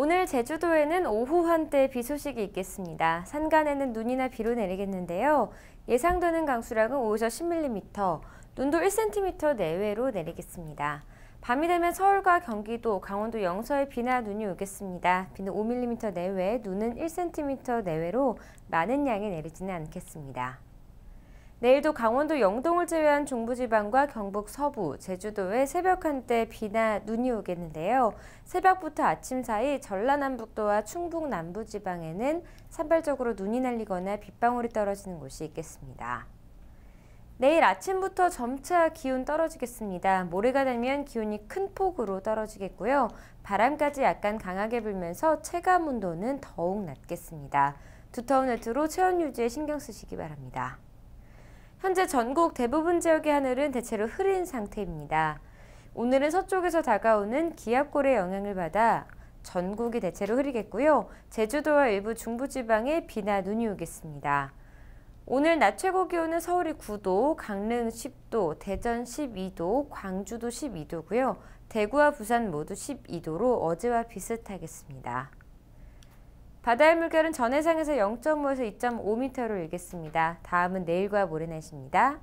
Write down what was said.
오늘 제주도에는 오후 한때 비 소식이 있겠습니다. 산간에는 눈이나 비로 내리겠는데요. 예상되는 강수량은 5에서 10mm, 눈도 1cm 내외로 내리겠습니다. 밤이 되면 서울과 경기도, 강원도 영서에 비나 눈이 오겠습니다. 비는 5mm 내외, 눈은 1cm 내외로 많은 양이 내리지는 않겠습니다. 내일도 강원도 영동을 제외한 중부지방과 경북 서부, 제주도에 새벽 한때 비나 눈이 오겠는데요. 새벽부터 아침 사이 전라남북도와 충북 남부지방에는 산발적으로 눈이 날리거나 빗방울이 떨어지는 곳이 있겠습니다. 내일 아침부터 점차 기온 떨어지겠습니다. 모레가 되면 기온이 큰 폭으로 떨어지겠고요. 바람까지 약간 강하게 불면서 체감 온도는 더욱 낮겠습니다. 두터운 외투로 체온 유지에 신경 쓰시기 바랍니다. 현재 전국 대부분 지역의 하늘은 대체로 흐린 상태입니다. 오늘은 서쪽에서 다가오는 기압골의 영향을 받아 전국이 대체로 흐리겠고요. 제주도와 일부 중부지방에 비나 눈이 오겠습니다. 오늘 낮 최고 기온은 서울이 9도, 강릉 10도, 대전 12도, 광주도 12도고요. 대구와 부산 모두 12도로 어제와 비슷하겠습니다. 바다의 물결은 전해상에서 0.5에서 2.5m로 일겠습니다. 다음은 내일과 모레 날씨입니다.